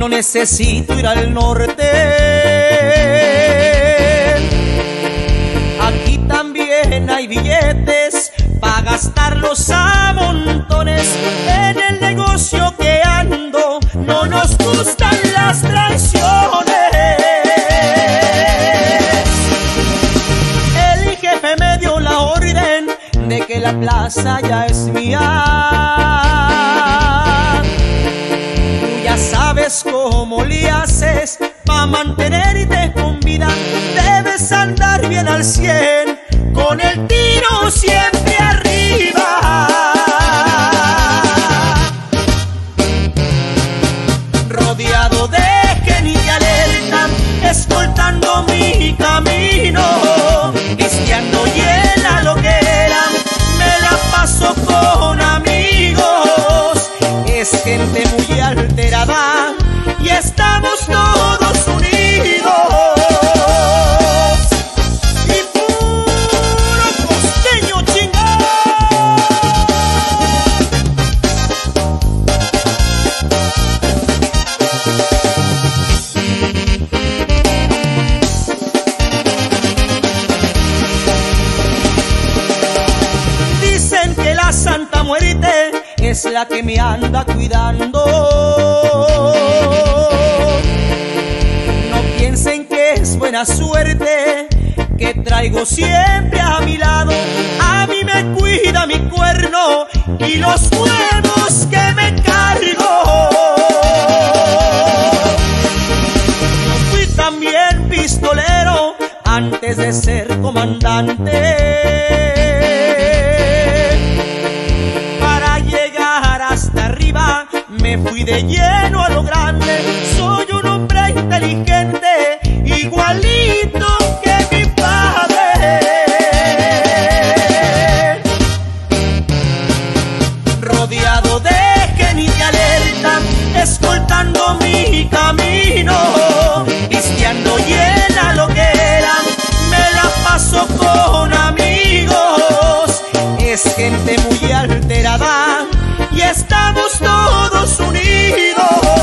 no necesito ir al norte. Aquí también hay billetes para gastarlos a montones. En el negocio que ando no nos gustan las traiciones. El jefe me dio la orden de que la plaza ya es mía. Mantenerte con vida. Debes andar bien al cien, con el tiro siempre arriba. Rodeado de genio y alerta, escoltando mi camino, pisteando y en la loquera, me la paso con amigos. Es gente muy alterada y estamos todos es la que me anda cuidando. No piensen que es buena suerte que traigo siempre a mi lado. A mí me cuida mi cuerno y los huevos que me cargo. Yo fui también pistolero antes de ser comandante. Me fui de lleno a lo grande. Soy un hombre inteligente, igualito que mi padre. rodeado de genio y alerta, escoltando mi camino, pisteando y en la loquera, me la paso con amigos, es gente Estados Unidos.